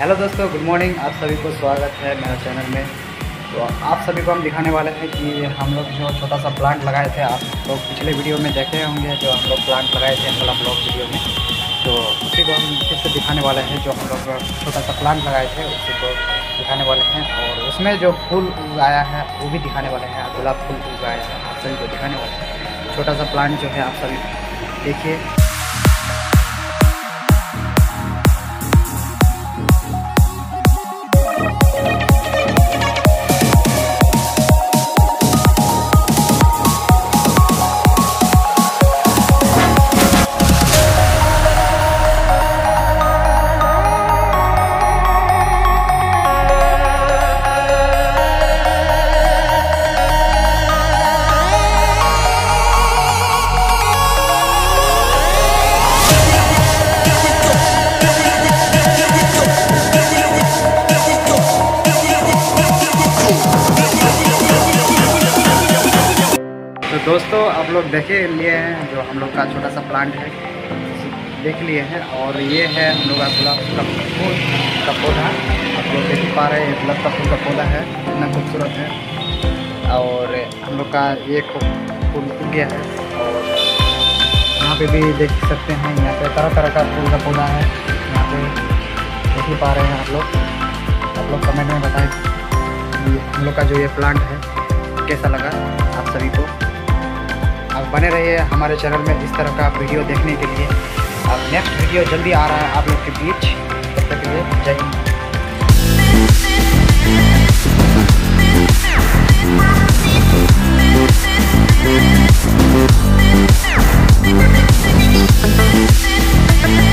Hello दोस्तों, good morning. आप सभी को स्वागत है मेरा चैनल में। तो आप सभी को हम दिखाने वाले हैं कि हम लोग जो छोटा सा प्लांट लगाए थे, आप लोग पिछले वीडियो में देखे होंगे जो हम लोग प्लांट लगाए थे वाला ब्लॉग वीडियो में। तो उसी को हम फिर से दिखाने वाले हैं जो हम लोग छोटा सा प्लांट लगाए थे, उसी को दिखाने वाले हैं। और उसमें जो फूल उगाया है, वो भी दिखाने वाले हैं। गुलाब फूल उगाया है, आप सभी को दिखाने वाले हैं। छोटा सा प्लांट जो है, आप सभी देखिए। दोस्तों, आप लोग देखे लिए हैं जो हम लोग का छोटा सा प्लांट है। देख लिए हैं और ये है हम लोग का गुलाब का फूल का पौधा। आप लोग देख पा रहे हैं, गुलाब का फूल का पौधा है इतना खूबसूरत है। और हम लोग का एक फूल उग गया है। और यहाँ पे भी देख सकते हैं, यहाँ पे तरह तरह का फूल का पौधा है। यहाँ पे देख ही पा रहे हैं आप लोग। आप लोग कमेंट में बताएँ हम लोग का जो ये प्लांट है, कैसा लगा आप सभी को? बने रहिए हमारे चैनल में इस तरह का वीडियो देखने के लिए। अब नेक्स्ट वीडियो जल्दी आ रहा है आप लोग के बीच। तब तक के लिए जय हिंद।